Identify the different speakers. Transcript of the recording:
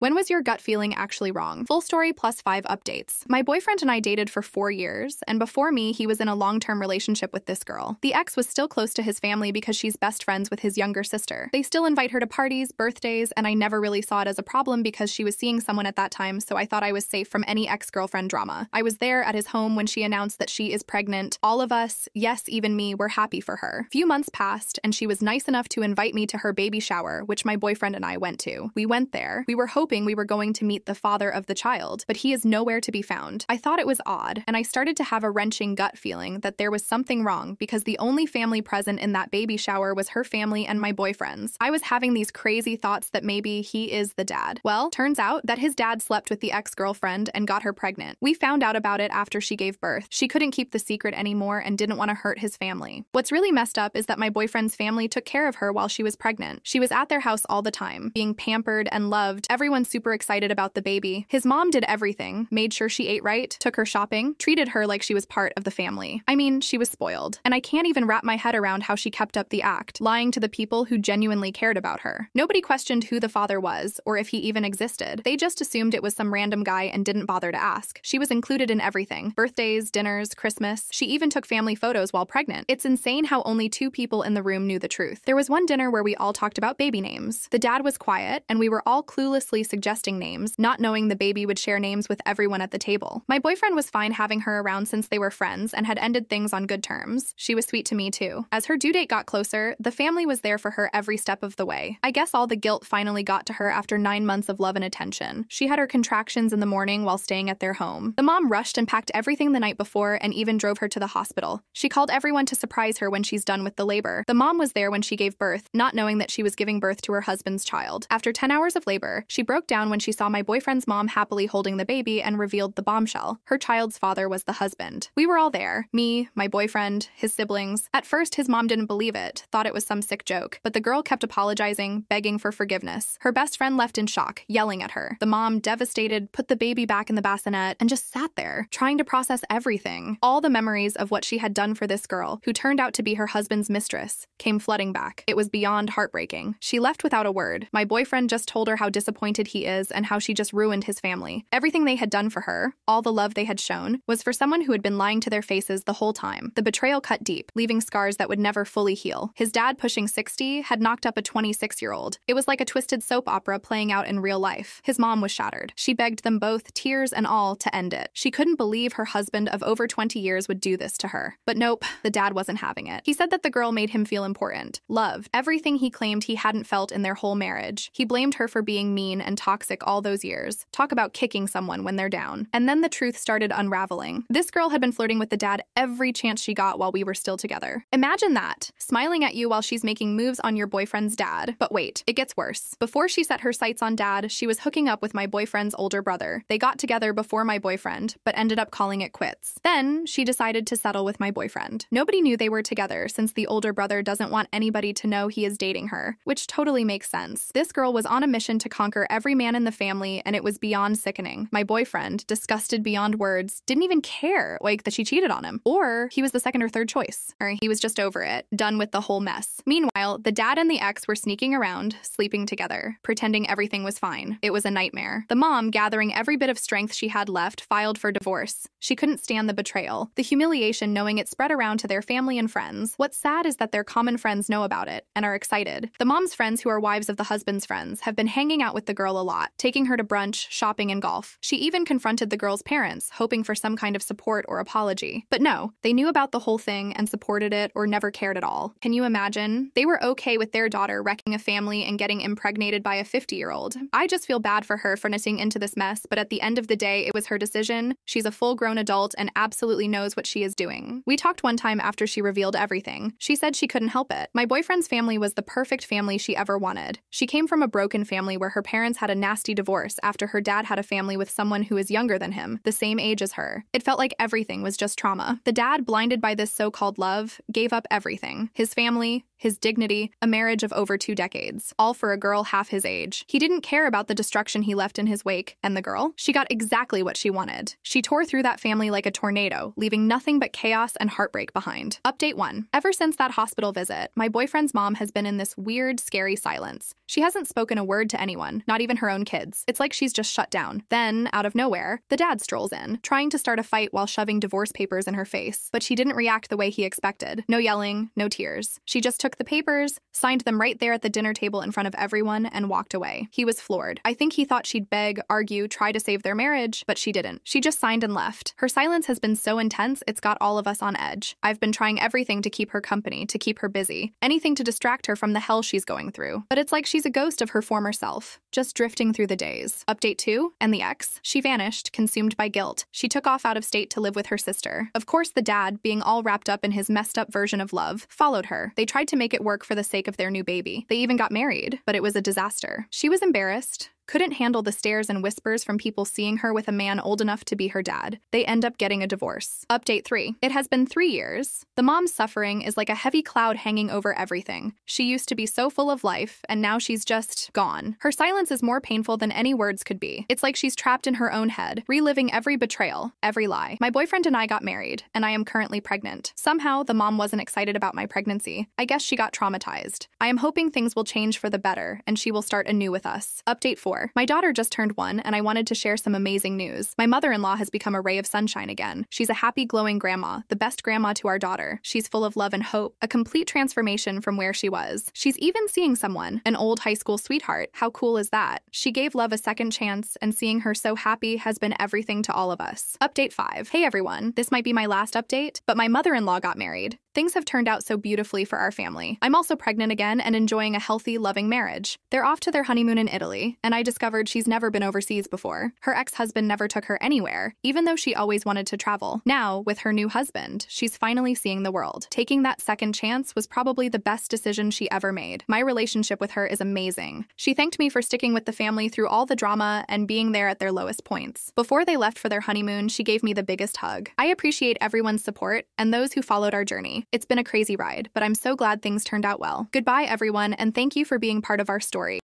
Speaker 1: When was your gut feeling actually wrong? Full story plus five updates. My boyfriend and I dated for four years, and before me, he was in a long term relationship with this girl. The ex was still close to his family because she's best friends with his younger sister. They still invite her to parties, birthdays, and I never really saw it as a problem because she was seeing someone at that time, so I thought I was safe from any ex girlfriend drama. I was there at his home when she announced that she is pregnant. All of us, yes, even me, were happy for her. Few months passed, and she was nice enough to invite me to her baby shower, which my boyfriend and I went to. We went there. We were hoping hoping we were going to meet the father of the child, but he is nowhere to be found. I thought it was odd, and I started to have a wrenching gut feeling that there was something wrong because the only family present in that baby shower was her family and my boyfriend's. I was having these crazy thoughts that maybe he is the dad. Well, turns out that his dad slept with the ex girlfriend and got her pregnant. We found out about it after she gave birth. She couldn't keep the secret anymore and didn't want to hurt his family. What's really messed up is that my boyfriend's family took care of her while she was pregnant. She was at their house all the time, being pampered and loved. Everyone super excited about the baby. His mom did everything, made sure she ate right, took her shopping, treated her like she was part of the family. I mean, she was spoiled. And I can't even wrap my head around how she kept up the act, lying to the people who genuinely cared about her. Nobody questioned who the father was or if he even existed. They just assumed it was some random guy and didn't bother to ask. She was included in everything birthdays, dinners, Christmas. She even took family photos while pregnant. It's insane how only two people in the room knew the truth. There was one dinner where we all talked about baby names. The dad was quiet, and we were all cluelessly suggesting names, not knowing the baby would share names with everyone at the table. My boyfriend was fine having her around since they were friends and had ended things on good terms. She was sweet to me too. As her due date got closer, the family was there for her every step of the way. I guess all the guilt finally got to her after nine months of love and attention. She had her contractions in the morning while staying at their home. The mom rushed and packed everything the night before and even drove her to the hospital. She called everyone to surprise her when she's done with the labor. The mom was there when she gave birth, not knowing that she was giving birth to her husband's child. After 10 hours of labor, she broke down when when she saw my boyfriend's mom happily holding the baby and revealed the bombshell. Her child's father was the husband. We were all there me, my boyfriend, his siblings. At first, his mom didn't believe it, thought it was some sick joke, but the girl kept apologizing, begging for forgiveness. Her best friend left in shock, yelling at her. The mom, devastated, put the baby back in the bassinet and just sat there, trying to process everything. All the memories of what she had done for this girl, who turned out to be her husband's mistress, came flooding back. It was beyond heartbreaking. She left without a word. My boyfriend just told her how disappointed he is and how she just ruined his family. Everything they had done for her, all the love they had shown, was for someone who had been lying to their faces the whole time. The betrayal cut deep, leaving scars that would never fully heal. His dad, pushing 60, had knocked up a 26 year old. It was like a twisted soap opera playing out in real life. His mom was shattered. She begged them both, tears and all, to end it. She couldn't believe her husband of over 20 years would do this to her. But nope, the dad wasn't having it. He said that the girl made him feel important, loved, everything he claimed he hadn't felt in their whole marriage. He blamed her for being mean and toxic all those years. Talk about kicking someone when they're down. And then the truth started unraveling. This girl had been flirting with the dad every chance she got while we were still together. Imagine that, smiling at you while she's making moves on your boyfriend's dad. But wait, it gets worse. Before she set her sights on dad, she was hooking up with my boyfriend's older brother. They got together before my boyfriend, but ended up calling it quits. Then she decided to settle with my boyfriend. Nobody knew they were together since the older brother doesn't want anybody to know he is dating her, which totally makes sense. This girl was on a mission to conquer every man in the family, and it was beyond sickening. My boyfriend, disgusted beyond words, didn't even care, like that she cheated on him. Or he was the second or third choice. Or he was just over it, done with the whole mess. Meanwhile, the dad and the ex were sneaking around, sleeping together, pretending everything was fine. It was a nightmare. The mom, gathering every bit of strength she had left, filed for divorce. She couldn't stand the betrayal, the humiliation knowing it spread around to their family and friends. What's sad is that their common friends know about it and are excited. The mom's friends, who are wives of the husband's friends, have been hanging out with the girl a lot, taking her to brunch, shopping, and golf. She even confronted the girl's parents, hoping for some kind of support or apology. But no, they knew about the whole thing and supported it or never cared at all. Can you imagine? They were okay with their daughter wrecking a family and getting impregnated by a 50 year old. I just feel bad for her for knitting into this mess, but at the end of the day, it was her decision. She's a full grown adult and absolutely knows what she is doing. We talked one time after she revealed everything. She said she couldn't help it. My boyfriend's family was the perfect family she ever wanted. She came from a broken family where her parents had a nasty divorce after her dad had a family with someone who is younger than him, the same age as her. It felt like everything was just trauma. The dad, blinded by this so called love, gave up everything his family, his dignity, a marriage of over two decades, all for a girl half his age. He didn't care about the destruction he left in his wake, and the girl? She got exactly what she wanted. She tore through that family like a tornado, leaving nothing but chaos and heartbreak behind. Update 1. Ever since that hospital visit, my boyfriend's mom has been in this weird, scary silence. She hasn't spoken a word to anyone, not even her own kids. It's like she's just shut down. Then, out of nowhere, the dad strolls in, trying to start a fight while shoving divorce papers in her face. But she didn't react the way he expected. No yelling, no tears. She just took the papers, signed them right there at the dinner table in front of everyone, and walked away. He was floored. I think he thought she'd beg, argue, try to save their marriage, but she didn't. She just signed and left. Her silence has been so intense, it's got all of us on edge. I've been trying everything to keep her company, to keep her busy, anything to distract her from the hell she's going through. But it's like she's a ghost of her former self, just drifting through the days. Update 2 and the ex. She vanished, consumed by guilt. She took off out of state to live with her sister. Of course, the dad, being all wrapped up in his messed up version of love, followed her. They tried to make it work for the sake of their new baby. They even got married, but it was a disaster. She was embarrassed, couldn't handle the stares and whispers from people seeing her with a man old enough to be her dad. They end up getting a divorce. Update 3. It has been three years. The mom's suffering is like a heavy cloud hanging over everything. She used to be so full of life, and now she's just gone. Her silence is more painful than any words could be. It's like she's trapped in her own head, reliving every betrayal, every lie. My boyfriend and I got married, and I am currently pregnant. Somehow, the mom wasn't excited about my pregnancy. I guess she got traumatized. I am hoping things will change for the better, and she will start anew with us. Update 4. My daughter just turned one, and I wanted to share some amazing news. My mother in law has become a ray of sunshine again. She's a happy, glowing grandma, the best grandma to our daughter. She's full of love and hope, a complete transformation from where she was. She's even seeing someone, an old high school sweetheart. How cool is that? She gave love a second chance, and seeing her so happy has been everything to all of us. Update 5. Hey everyone, this might be my last update, but my mother in law got married. Things have turned out so beautifully for our family. I'm also pregnant again and enjoying a healthy, loving marriage. They're off to their honeymoon in Italy, and I discovered she's never been overseas before. Her ex husband never took her anywhere, even though she always wanted to travel. Now, with her new husband, she's finally seeing the world. Taking that second chance was probably the best decision she ever made. My relationship with her is amazing. She thanked me for sticking with the family through all the drama and being there at their lowest points. Before they left for their honeymoon, she gave me the biggest hug. I appreciate everyone's support and those who followed our journey. It's been a crazy ride, but I'm so glad things turned out well. Goodbye, everyone, and thank you for being part of our story.